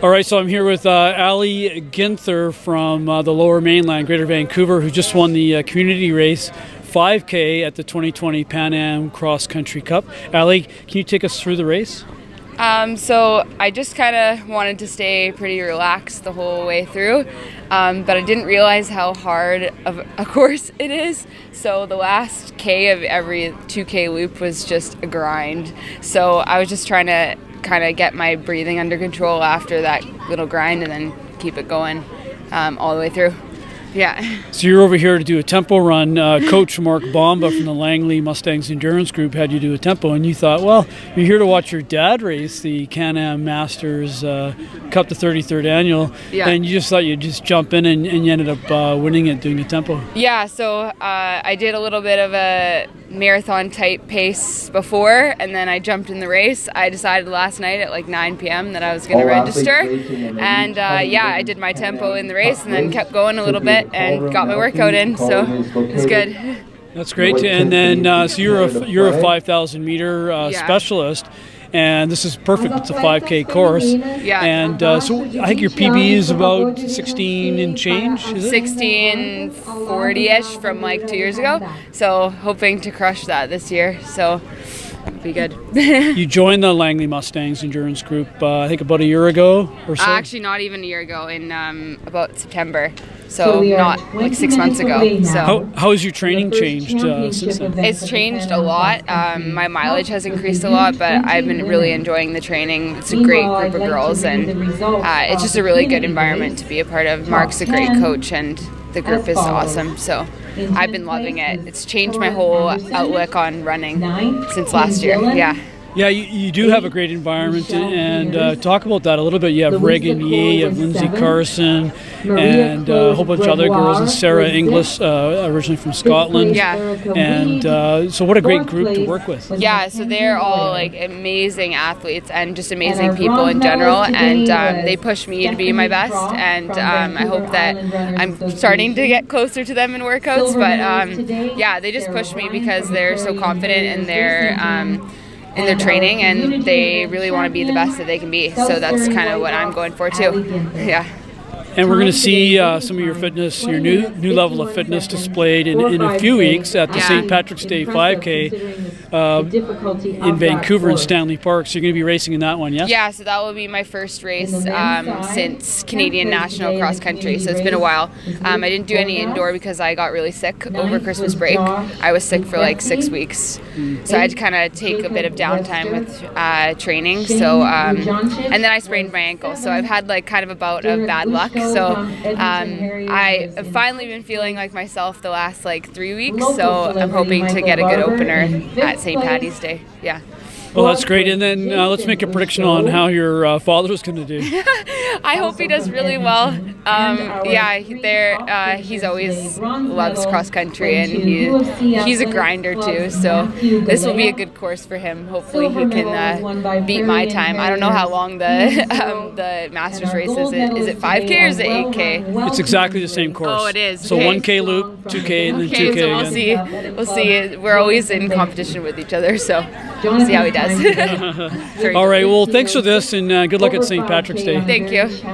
All right, so I'm here with uh, Ally Ginther from uh, the Lower Mainland, Greater Vancouver, who just won the uh, community race 5K at the 2020 Pan Am Cross Country Cup. Ally, can you take us through the race? Um, so I just kind of wanted to stay pretty relaxed the whole way through, um, but I didn't realize how hard of a course it is. So the last K of every 2K loop was just a grind. So I was just trying to kind of get my breathing under control after that little grind and then keep it going um, all the way through. Yeah. So you're over here to do a tempo run. Uh, Coach Mark Bomba from the Langley Mustangs Endurance Group had you do a tempo, and you thought, well, you're here to watch your dad race the Can-Am Masters uh, Cup, the 33rd annual, yeah. and you just thought you'd just jump in, and, and you ended up uh, winning it doing a tempo. Yeah. So uh, I did a little bit of a marathon type pace before, and then I jumped in the race. I decided last night at like 9 p.m. that I was going to register, and uh, yeah, I did my tempo in the race, and then kept going a little bit and got my workout in, so it's good. That's great. And then, uh, so you're a you're a 5,000 meter uh, yeah. specialist, and this is perfect. It's a 5K course. Yeah. And uh, so I think your PB is about 16 and change. Is it? 16 40 ish from like two years ago. So hoping to crush that this year. So be good. you joined the Langley Mustangs endurance group, uh, I think about a year ago or so. Actually, not even a year ago. In um, about September. So not like six months ago. So how, how has your training changed uh, since then? It's changed a lot. Um, my mileage has increased a lot, but I've been really enjoying the training. It's a great group of girls, and uh, it's just a really good environment to be a part of. Mark's a great coach, and the group is awesome. So I've been loving it. It's changed my whole outlook on running since last year. Yeah. Yeah, you, you do have a great environment, and uh, talk about that a little bit. You have Reagan Yee, you have Lindsay Carson, and uh, a whole bunch of other girls, and Sarah Inglis, uh, originally from Scotland. Yeah. And uh, so, what a great group to work with. Yeah, so they're all like amazing athletes and just amazing people in general, and um, they push me to be my best. And um, I hope that I'm starting to get closer to them in workouts. But um, yeah, they just push me because they're so confident in their um, in their training and they really want to be the best that they can be. So that's kind of what I'm going for too. Yeah. And we're going to see uh, some of your fitness, your new new level of fitness displayed in, in a few weeks at the Yeah. St. Patrick's Day 5K uh, in Vancouver and Stanley Park. So you're going to be racing in that one, yes? Yeah, so that will be my first race um, since Canadian National Cross Country. So it's been a while. Um, I didn't do any indoor because I got really sick over Christmas break. I was sick for like six weeks, so I had to kind of take a bit of downtime with uh, training. So um, and then I sprained my ankle. So I've had like kind of a bout of bad luck. So um, I have finally been feeling like myself the last like three weeks. So I'm hoping to get a good opener at St. Patty's Day. Yeah. Well, that's great. And then uh, let's make a prediction on how your uh, father is going to do. I hope he does really well. Um, yeah, there uh, he's always loves cross country and he he's a grinder too. So this will be a good course for him. Hopefully he can uh, beat my time. I don't know how long the um, the Masters race is. It is it 5K or is it 8K? It's exactly the same course. Oh, it is. So Okay. 1K loop, 2K, and then Okay, 2K so we'll again. see. We'll see. We're always in competition with each other, so we'll see how he does. All right. Well, thanks for this, and uh, good luck at St. Patrick's Day. Thank you.